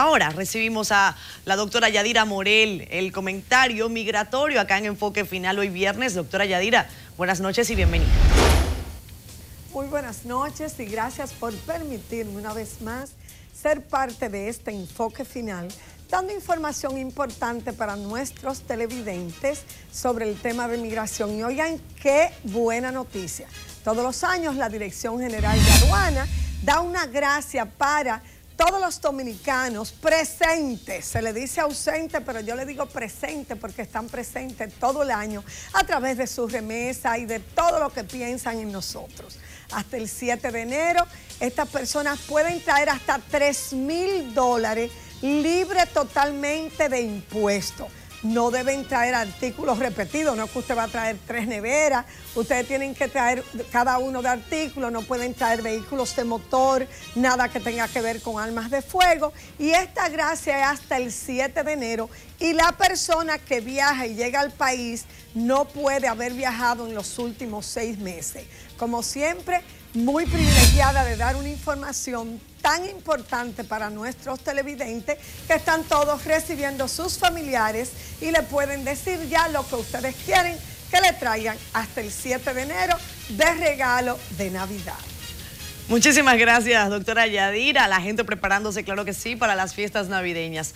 Ahora recibimos a la doctora Yadira Morel, el comentario migratorio acá en Enfoque Final hoy viernes. Doctora Yadira, buenas noches y bienvenida. Muy buenas noches y gracias por permitirme una vez más ser parte de este Enfoque Final dando información importante para nuestros televidentes sobre el tema de migración. Y oigan, qué buena noticia. Todos los años la Dirección General de Aduana da una gracia para todos los dominicanos presentes, se le dice ausente, pero yo le digo presente porque están presentes todo el año a través de su remesa y de todo lo que piensan en nosotros. Hasta el 7 de enero, estas personas pueden traer hasta 3 mil dólares libre totalmente de impuestos. No deben traer artículos repetidos, no es que usted va a traer tres neveras, ustedes tienen que traer cada uno de artículos, no pueden traer vehículos de motor, nada que tenga que ver con armas de fuego. Y esta gracia es hasta el 7 de enero y la persona que viaja y llega al país no puede haber viajado en los últimos seis meses. Como siempre, muy privilegiada de dar una información tan importante para nuestros televidentes que están todos recibiendo sus familiares y le pueden decir ya lo que ustedes quieren que le traigan hasta el 7 de enero de regalo de Navidad. Muchísimas gracias, doctora Yadira. La gente preparándose, claro que sí, para las fiestas navideñas.